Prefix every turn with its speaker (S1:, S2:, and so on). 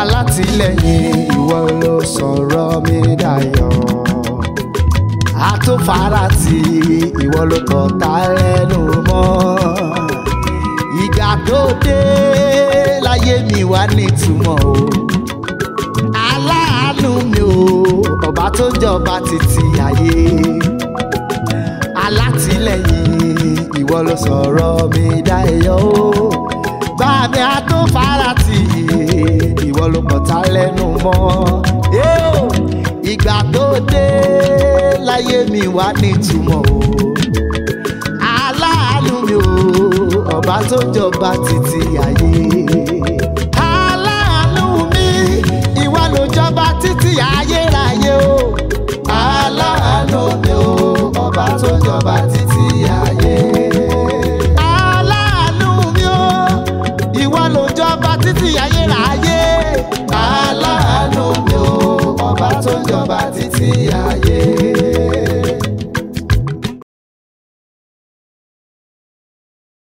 S1: alátìlẹyìn ìwọ ló sọ̀rọ̀ mi dayọ̀ àtúnfarati ìwọ ló kọ ta lẹ́nu mọ́ ìgbà tó dé láyé mi wá nítumọ̀ o aláàánú mi o ọba tó jọba títí ayé alátìlẹyìn ìwọ ló sọ̀rọ̀ mi dayọ̀ o. ló kọ̀tà lẹ́nu mọ́ ìgbà tó dé láyé mi wá nítumọ̀ o aláàánú mi o ọba tó jọba títí ayé aláàánú mi ìwọ ló jọba títí ayérayé o aláàánú mi o ọba tó jọba títí ayé. aláàánú mi o ìwọ ló jọba títí ayérayé. sí ayé.